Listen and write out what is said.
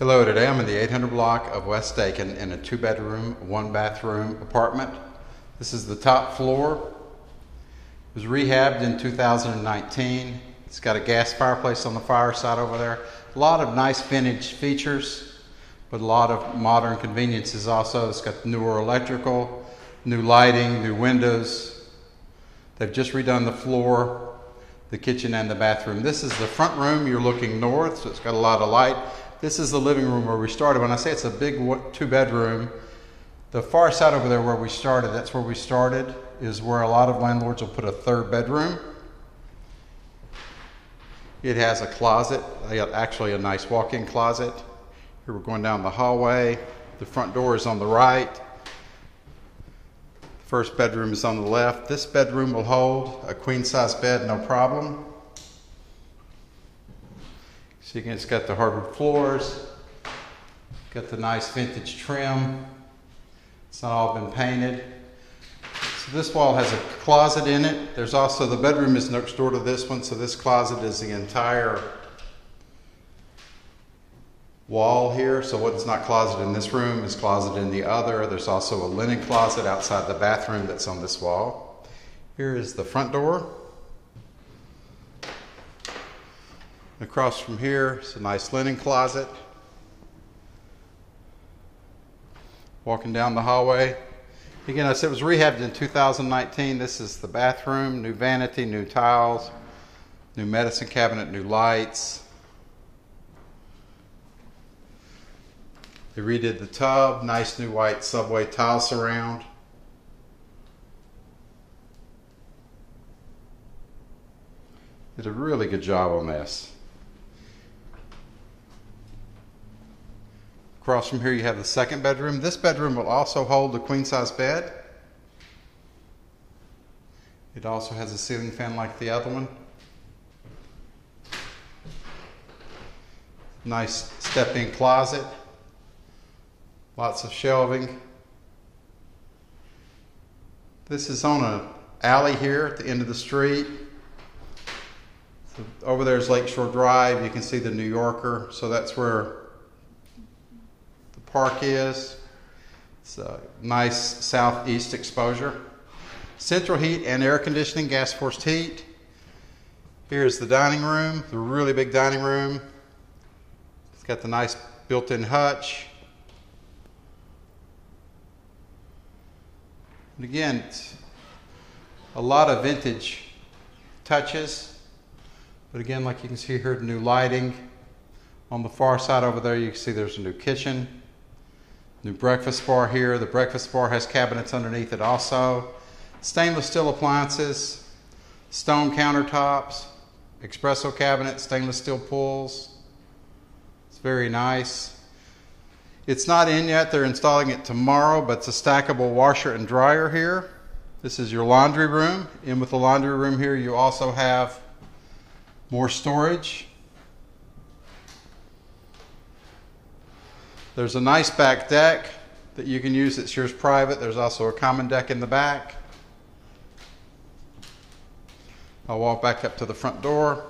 Hello, today I'm in the 800 block of West Aiken in a two bedroom, one bathroom apartment. This is the top floor. It was rehabbed in 2019. It's got a gas fireplace on the fire side over there. A lot of nice vintage features, but a lot of modern conveniences also. It's got newer electrical, new lighting, new windows. They've just redone the floor, the kitchen, and the bathroom. This is the front room. You're looking north, so it's got a lot of light. This is the living room where we started. When I say it's a big two bedroom, the far side over there where we started, that's where we started, is where a lot of landlords will put a third bedroom. It has a closet, actually a nice walk-in closet. Here we're going down the hallway. The front door is on the right. The first bedroom is on the left. This bedroom will hold a queen size bed, no problem. So you can, it's got the hardwood floors, got the nice vintage trim. It's not all been painted. So this wall has a closet in it. There's also, the bedroom is next door to this one, so this closet is the entire wall here. So what's not closet in this room is closet in the other. There's also a linen closet outside the bathroom that's on this wall. Here is the front door. Across from here is a nice linen closet. Walking down the hallway. Again, I said it was rehabbed in 2019. This is the bathroom, new vanity, new tiles, new medicine cabinet, new lights. They redid the tub, nice new white subway tile surround. Did a really good job on this. Across from here you have the second bedroom. This bedroom will also hold a queen size bed. It also has a ceiling fan like the other one. Nice step-in closet. Lots of shelving. This is on an alley here at the end of the street. So over there is Lakeshore Drive. You can see the New Yorker. So that's where park is. It's a nice southeast exposure. Central heat and air conditioning, gas forced heat. Here's the dining room, the really big dining room. It's got the nice built-in hutch. And again, a lot of vintage touches. But again, like you can see here, the new lighting. On the far side over there, you can see there's a new kitchen. New breakfast bar here. The breakfast bar has cabinets underneath it also. Stainless steel appliances, stone countertops, espresso cabinet, stainless steel pulls. It's very nice. It's not in yet. They're installing it tomorrow, but it's a stackable washer and dryer here. This is your laundry room. In with the laundry room here, you also have more storage. There's a nice back deck that you can use that's yours private. There's also a common deck in the back. I'll walk back up to the front door.